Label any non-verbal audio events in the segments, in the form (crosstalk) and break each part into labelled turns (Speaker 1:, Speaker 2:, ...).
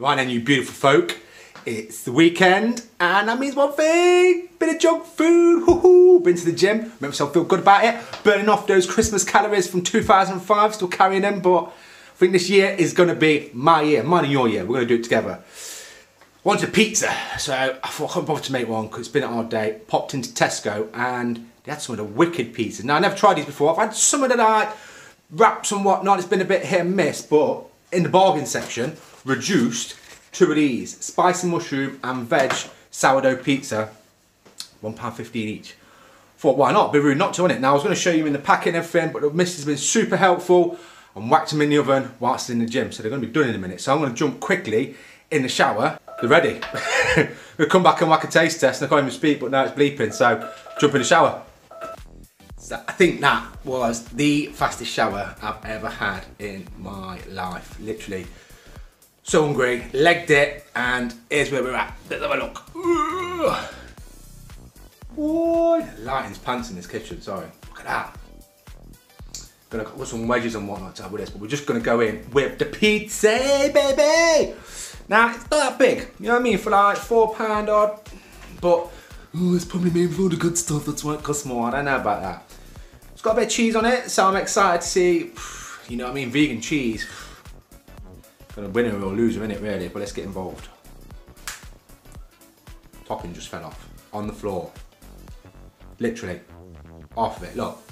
Speaker 1: Right then, you beautiful folk. It's the weekend, and that means one thing: bit of junk food. Hoo-hoo. Been to the gym, make myself feel good about it. Burning off those Christmas calories from 2005, still carrying them. But I think this year is going to be my year, mine and your year. We're going to do it together. Wanted pizza, so I thought I couldn't bother to make one because it's been a hard day. Popped into Tesco and they had some of the wicked pizzas. Now I never tried these before. I've had some of the like wraps and whatnot. It's been a bit hit and miss, but in the bargain section, reduced of these: spicy mushroom and veg sourdough pizza, one pound fifteen each. Thought why not? Be rude not to, it. Now I was going to show you in the packet and everything, but the missus has been super helpful and whacked them in the oven whilst in the gym, so they're going to be done in a minute. So I'm going to jump quickly in the shower they're ready. (laughs) we'll come back and whack a taste test and I can't even speak but now it's bleeping so jump in the shower. So I think that was the fastest shower I've ever had in my life, literally. So hungry, legged it and here's where we're at. Let's have a look. Boy, lighting's pants in this kitchen, sorry. Look at that. Gonna put some wedges and whatnot to have with this, but we're just gonna go in with the pizza, baby! Now, it's not that big, you know what I mean, for like four pound odd, but oh, it's probably made with all the good stuff, that's why it costs more, I don't know about that. It's got a bit of cheese on it, so I'm excited to see, you know what I mean, vegan cheese. Gonna win or loser in it really, but let's get involved. Topping just fell off, on the floor. Literally, off of it, look.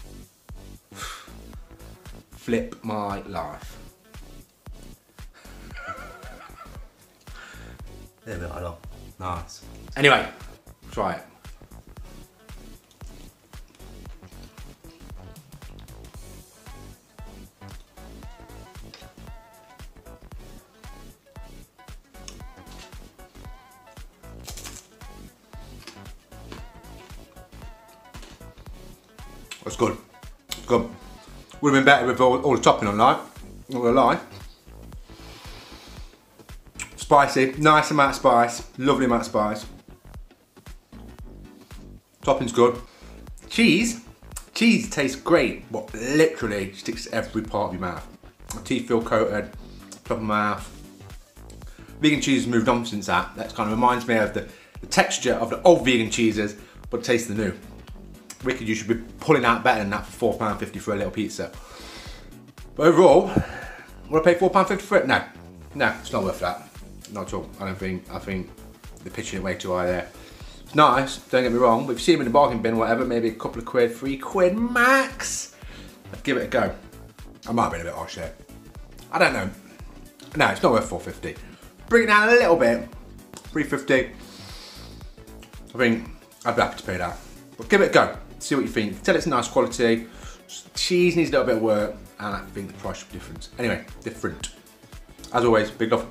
Speaker 1: Flip my life. There we go. Nice. Anyway, try it. That's good. Good. Would have been better with all, all the topping on, like. Not gonna lie. Spicy, nice amount of spice, lovely amount of spice. Topping's good. Cheese, cheese tastes great, but literally sticks to every part of your mouth. My teeth feel coated, top of my mouth. Vegan cheese has moved on since that. That kind of reminds me of the, the texture of the old vegan cheeses, but taste the new. Wicked, you should be pulling out better than that for £4.50 for a little pizza. But overall, would I pay £4.50 for it? No. No, it's not worth that not at all. I don't think, I think they're pitching it way too high there. Nice, don't get me wrong, but if you see them in the bargain bin whatever, maybe a couple of quid, three quid max, give it a go. I might have been a bit harsh there. I don't know. No, it's not worth 450. Bring it down a little bit, 350. I think I'd be happy to pay that. But give it a go, see what you think. Tell it's nice quality, cheese needs a little bit of work, and I think the price should be different. Anyway, different. As always, big love.